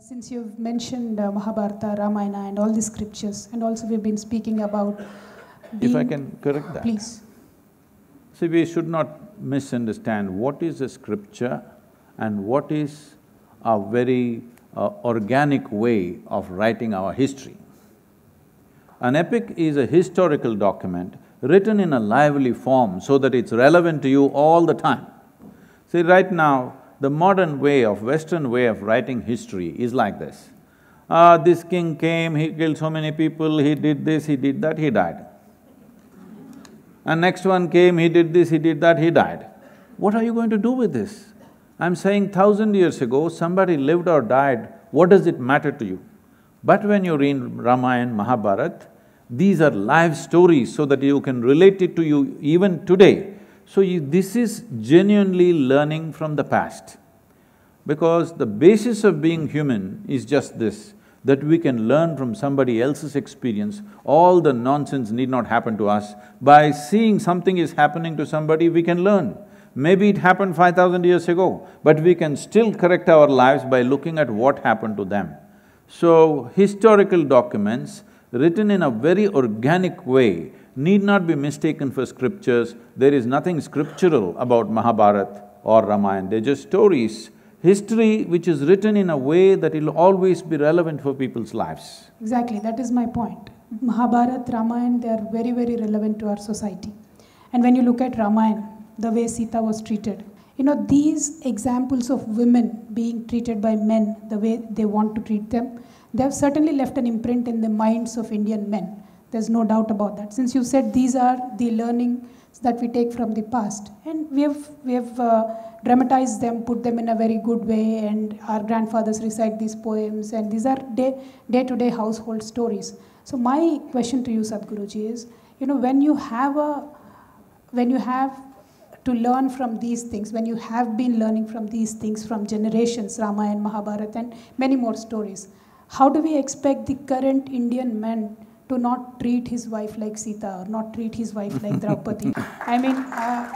Since you've mentioned uh, Mahabharata, Ramayana, and all the scriptures, and also we've been speaking about. If I can correct that. Please. See, we should not misunderstand what is a scripture and what is a very uh, organic way of writing our history. An epic is a historical document written in a lively form so that it's relevant to you all the time. See, right now, the modern way of… Western way of writing history is like this. Ah, this king came, he killed so many people, he did this, he did that, he died. And next one came, he did this, he did that, he died. What are you going to do with this? I'm saying thousand years ago, somebody lived or died, what does it matter to you? But when you read Ramayana, Mahabharata, these are live stories so that you can relate it to you even today. So this is genuinely learning from the past. Because the basis of being human is just this, that we can learn from somebody else's experience, all the nonsense need not happen to us. By seeing something is happening to somebody, we can learn. Maybe it happened five thousand years ago, but we can still correct our lives by looking at what happened to them. So, historical documents written in a very organic way need not be mistaken for scriptures. There is nothing scriptural about Mahabharata or Ramayana, they're just stories. History which is written in a way that it'll always be relevant for people's lives. Exactly, that is my point. Mahabharata, Ramayana, they are very, very relevant to our society. And when you look at Ramayana, the way Sita was treated, you know, these examples of women being treated by men the way they want to treat them, they have certainly left an imprint in the minds of Indian men. There's no doubt about that. Since you said these are the learnings that we take from the past, and we have, we have uh, dramatized them, put them in a very good way, and our grandfathers recite these poems, and these are day, day-to-day household stories. So my question to you, Sadhguruji, is, you know, when you have a, when you have to learn from these things, when you have been learning from these things from generations, Ramayana, Mahabharata, and many more stories, how do we expect the current Indian man to not treat his wife like Sita or not treat his wife like Draupadi? I mean, uh,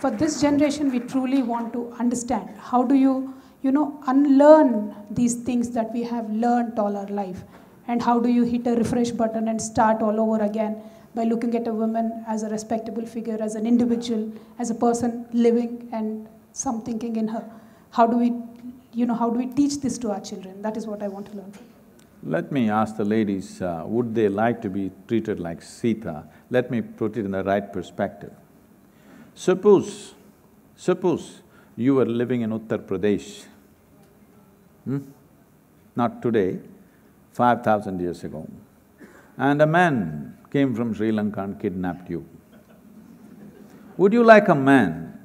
for this generation, we truly want to understand how do you, you know, unlearn these things that we have learned all our life, and how do you hit a refresh button and start all over again by looking at a woman as a respectable figure, as an individual, as a person living and some thinking in her. How do we, you know, how do we teach this to our children? That is what I want to learn from. Let me ask the ladies, uh, would they like to be treated like Sita? Let me put it in the right perspective. Suppose, suppose you were living in Uttar Pradesh, hmm? not today, five thousand years ago, and a man came from Sri Lanka and kidnapped you. Would you like a man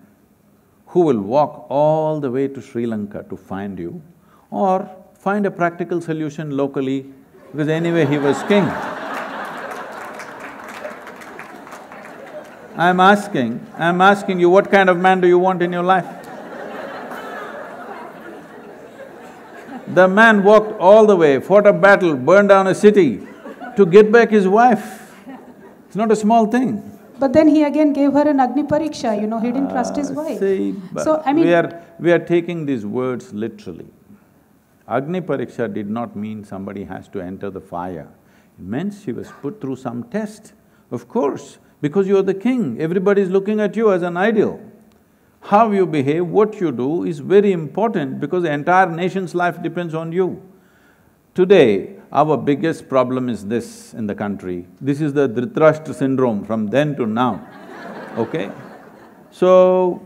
who will walk all the way to Sri Lanka to find you, or find a practical solution locally, because anyway he was king? I'm asking, I'm asking you, what kind of man do you want in your life? The man walked all the way, fought a battle, burned down a city to get back his wife. It's not a small thing. But then he again gave her an Agni Pariksha, you know, he didn't trust his Uh, wife. See, so, but I mean, we are… we are taking these words literally. Agni Pariksha did not mean somebody has to enter the fire. It meant she was put through some test. Of course, because you're the king, everybody is looking at you as an ideal. How you behave, what you do is very important because the entire nation's life depends on you. Today, our biggest problem is this in the country. This is the Dhritarashtra syndrome from then to now, okay? So,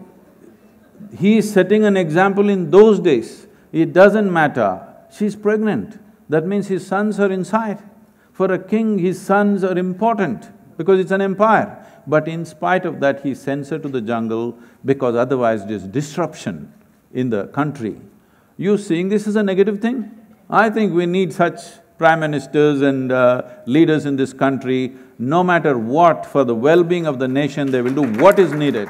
he is setting an example in those days. It doesn't matter, she's pregnant, that means his sons are inside. For a king, his sons are important because it's an empire. But in spite of that, he sends her to the jungle because otherwise there's disruption in the country. You seeing this as a negative thing? I think we need such prime ministers and uh, leaders in this country, no matter what, for the well-being of the nation, they will do what is needed.